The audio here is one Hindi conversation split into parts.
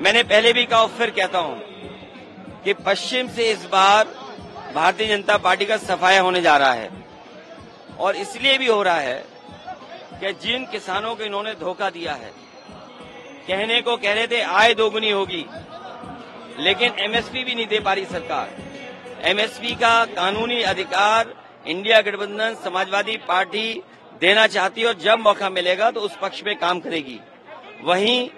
मैंने पहले भी कहा, फिर कहता हूँ कि पश्चिम से इस बार भारतीय जनता पार्टी का सफाया होने जा रहा है। और इसलिए भी हो रहा है कि जिन किसानों को इन्होंने धोखा दिया है, कहने को कह रहे थे, आय दोगुनी होगी, लेकिन एमएसपी भी नहीं दे पा रही सरकार। एमएसपी का कानूनी अधिकार इंडिया गठबंधन समाजवादी पार्टी देना चाहती है और जब मौका मिलेगा तो उस पक्ष में काम करेगी। वहीं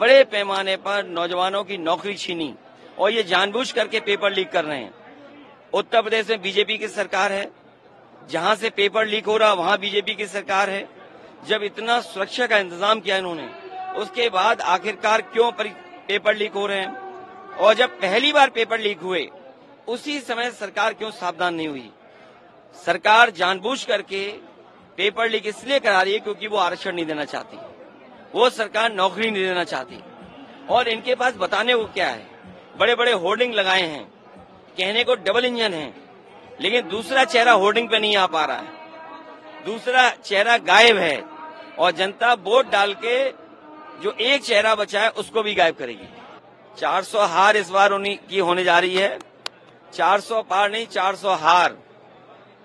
बड़े पैमाने पर नौजवानों की नौकरी छीनी और ये जानबूझ करके पेपर लीक कर रहे हैं। उत्तर प्रदेश में बीजेपी की सरकार है। जहाँ से पेपर लीक हो रहा, वहाँ बीजेपी की सरकार है। जब इतना सुरक्षा का इंतज़ाम किया इन्होंने, उसके बाद आखिरकार क्यों पेपर लीक हो रहे हैं? और जब पहली बार पेपर लीक हुए, उसी समय सरकार क्यों सावधान नहीं हुई? सरकार जानबूझ करके पेपर लीक इसलिए करा रही है क्योंकि वो आरक्षण नहीं देना चाहती। वो सरकार नौकरी नहीं देना चाहती। और इनके पास बताने को क्या है? बड़े बड़े होर्डिंग लगाए हैं। कहने को डबल इंजन है। लेकिन दूसरा चेहरा होर्डिंग पे नहीं आ पा रहा है। दूसरा चेहरा गायब है। और जनता वोट डाल के जो एक चेहरा बचा है, उसको भी गायब करेगी। 400 हार इस बार उन्हीं की होने जा रही है। 400 पार नहीं 400 हार।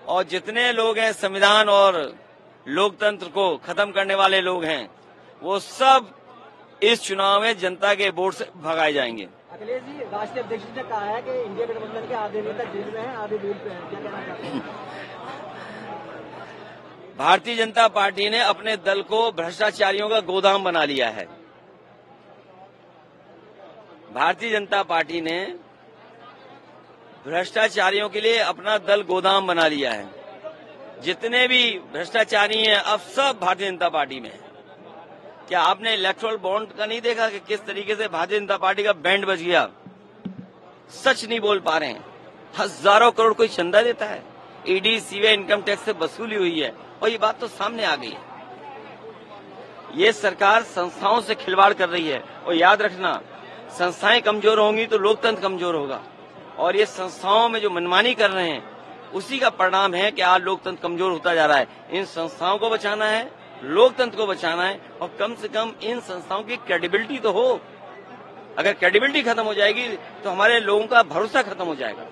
और जितने लोग हैं, संविधान और लोकतंत्र को खत्म करने वाले लोग हैं वो सब इस चुनाव में जनता के वोट से भगाए जाएँगे। अखिलेश जी राष्ट्रीय अध्यक्ष ने कहा है कि इंडिया गठबंधन के आधे नेता जेल में हैं आधे बेल पे हैं। क्या कहना चाहते हैं? भारतीय जनता पार्टी ने अपने दल को भ्रष्टाचारियों का गोदाम बना लिया है। भारतीय जनता पार्टी ने भ्रष्टाचारियों के लिए अपना दल गोदाम बना लिया है। जितने भी भ्रष्टाचारी हैं अब सब भारतीय जनता पार्टी में है। क्या आपने इलेक्ट्रल बॉन्ड का नहीं देखा कि किस तरीके से भारतीय जनता पार्टी का बैंड बज गया? सच नहीं बोल पा रहे हैं। हज़ारों करोड़ कोई चंदा देता है। ईडी सीबीआई इनकम टैक्स से वसूली हुई है और ये बात तो सामने आ गई है। ये सरकार संस्थाओं से खिलवाड़ कर रही है और याद रखना, संस्थाएँ कमज़ोर होंगी तो लोकतंत्र कमज़ोर होगा। और ये संस्थाओं में जो मनमानी कर रहे हैं, उसी का परिणाम है कि आज लोकतंत्र कमज़ोर होता जा रहा है। इन संस्थाओं को बचाना है लोकतंत्र को बचाना है और कम से कम इन संस्थाओं की क्रेडिबिलिटी तो हो। अगर क्रेडिबिलिटी खत्म हो जाएगी तो हमारे लोगों का भरोसा खत्म हो जाएगा।